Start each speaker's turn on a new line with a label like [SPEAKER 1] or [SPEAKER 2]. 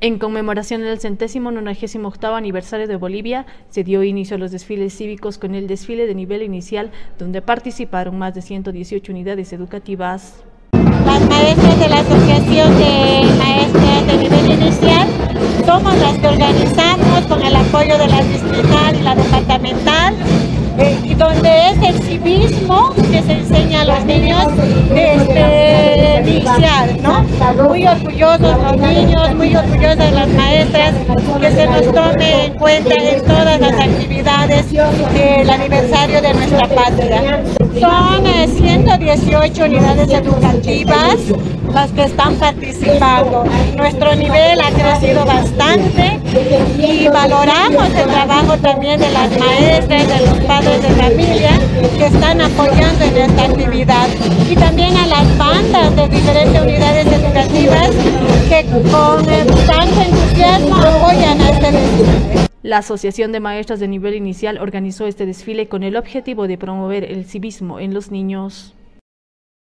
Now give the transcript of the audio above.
[SPEAKER 1] En conmemoración del centésimo nonagésimo octavo aniversario de Bolivia, se dio inicio a los desfiles cívicos con el desfile de nivel inicial, donde participaron más de 118 unidades educativas.
[SPEAKER 2] Las maestras de la Asociación de Maestras de Nivel Inicial somos las que organizamos con el apoyo de la distrital y la departamental, eh, y donde es el civismo que se enseña Muy orgullosos los niños, muy orgullosas las maestras, que se nos tome en cuenta en todas las actividades del aniversario de nuestra patria. Son 118 eh, unidades educativas las que están participando. Nuestro nivel ha crecido bastante y valoramos el trabajo también de las maestras, de los padres de familia que están apoyando en esta actividad y también a las bandas de diferentes unidades con tanto entusiasmo apoyan a este.
[SPEAKER 1] La Asociación de Maestras de Nivel Inicial organizó este desfile con el objetivo de promover el civismo en los niños.